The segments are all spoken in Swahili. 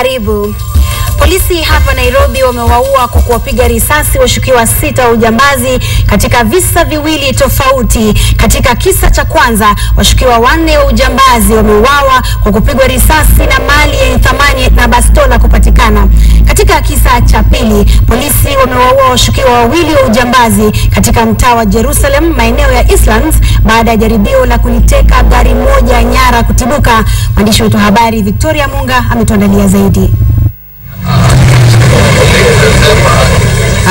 Karibu. Polisi hapa Nairobi wamewaua kwa kuwapiga risasi washukiwa sita wa ujambazi katika visa viwili tofauti. Katika kisa cha kwanza, washukiwa wanne wa ujambazi wameuawa kwa kupigwa risasi na mali yenye thamani na bastola kupatikana. Katika kisa cha pili, wamewaua washukiwa wawili wa ujambazi katika mtaa wa Jerusalem, maeneo ya Eastlands, baada ya jaribio la kuliteka gari moja nyara kutibuka. Mwandishi wetu wa habari Victoria Munga ametuandalia zaidi.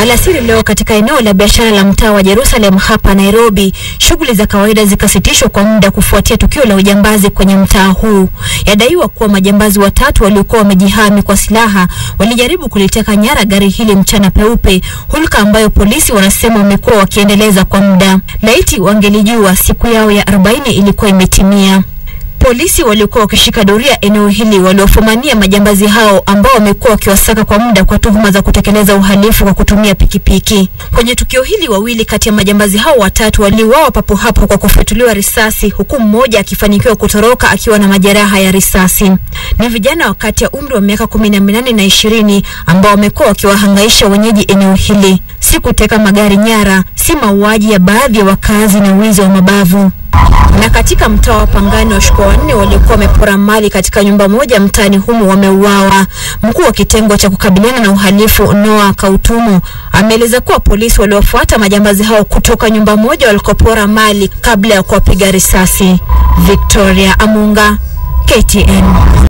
Alasiri leo katika eneo la biashara la mtaa wa Jerusalem hapa Nairobi, shughuli za kawaida zikasitishwa kwa muda kufuatia tukio la ujambazi kwenye mtaa huu. Yadaiwa kuwa majambazi watatu waliokuwa wamejihami kwa silaha walijaribu kuliteka nyara gari hili mchana peupe, hulka ambayo polisi wanasema wamekuwa wakiendeleza kwa muda. Laiti wangelijua siku yao ya 40 ilikuwa imetimia. Polisi waliokuwa wakishika doria eneo hili waliofumania majambazi hao ambao wamekuwa wakiwasaka kwa muda kwa tuhuma za kutekeleza uhalifu kwa kutumia pikipiki. Kwenye tukio hili, wawili kati ya majambazi hao watatu waliuawa papo hapo kwa kufyatuliwa risasi, huku mmoja akifanikiwa kutoroka akiwa na majeraha ya risasi. Ni vijana wakati ya umri wa miaka kumi na minane na ishirini ambao wamekuwa wakiwahangaisha wenyeji eneo hili, si kuteka magari nyara, si mauaji ya baadhi ya wakazi na wizi wa mabavu na katika mtaa wa Pangani washukiwa wanne waliokuwa wamepora mali katika nyumba moja mtaani humo wameuawa. Mkuu wa kitengo cha kukabiliana na uhalifu Noah Kautumu ameeleza kuwa polisi waliofuata majambazi hao kutoka nyumba moja walikopora mali kabla ya kuwapiga risasi. Victoria Amunga, KTN.